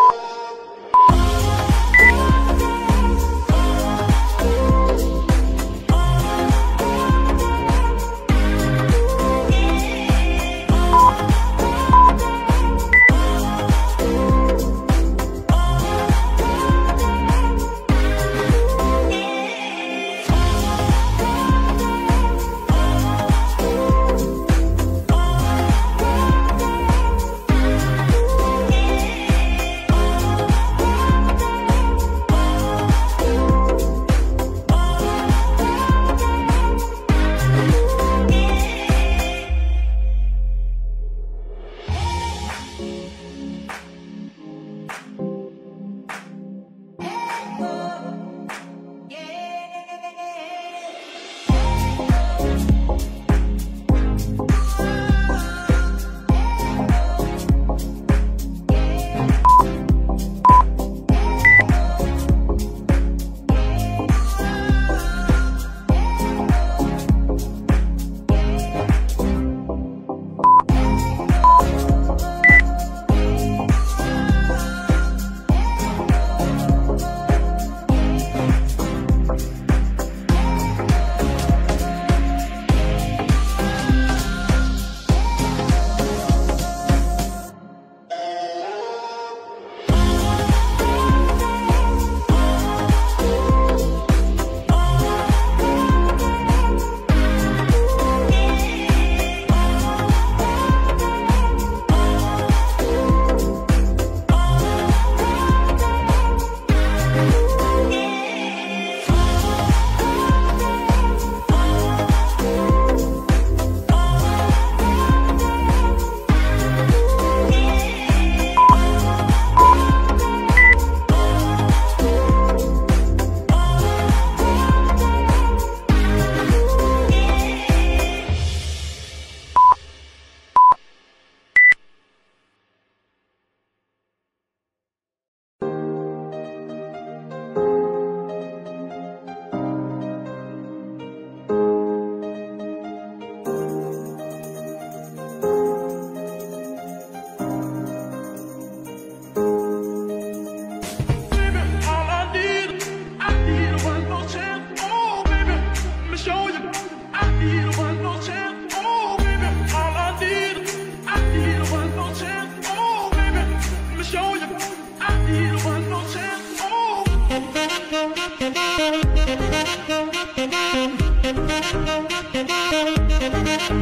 you. Thank you.